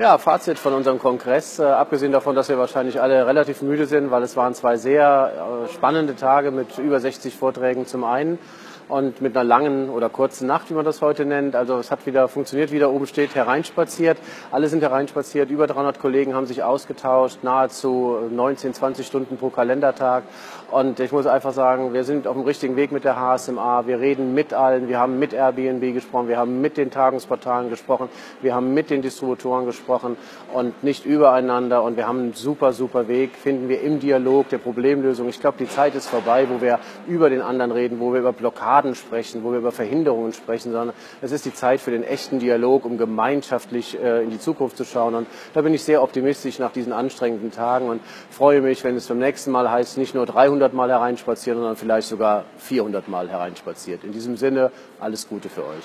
Ja, Fazit von unserem Kongress, äh, abgesehen davon, dass wir wahrscheinlich alle relativ müde sind, weil es waren zwei sehr äh, spannende Tage mit über 60 Vorträgen zum einen und mit einer langen oder kurzen Nacht, wie man das heute nennt. Also es hat wieder funktioniert, wie da oben steht, hereinspaziert. Alle sind hereinspaziert, über 300 Kollegen haben sich ausgetauscht, nahezu 19, 20 Stunden pro Kalendertag. Und ich muss einfach sagen, wir sind auf dem richtigen Weg mit der HSMA. Wir reden mit allen, wir haben mit Airbnb gesprochen, wir haben mit den Tagungsportalen gesprochen, wir haben mit den Distributoren gesprochen und nicht übereinander. Und wir haben einen super, super Weg, finden wir im Dialog der Problemlösung. Ich glaube, die Zeit ist vorbei, wo wir über den anderen reden, wo wir über Blockaden Schaden sprechen, wo wir über Verhinderungen sprechen, sondern es ist die Zeit für den echten Dialog, um gemeinschaftlich äh, in die Zukunft zu schauen. Und da bin ich sehr optimistisch nach diesen anstrengenden Tagen und freue mich, wenn es beim nächsten Mal heißt, nicht nur 300 Mal hereinspazieren, sondern vielleicht sogar 400 Mal hereinspaziert. In diesem Sinne, alles Gute für euch.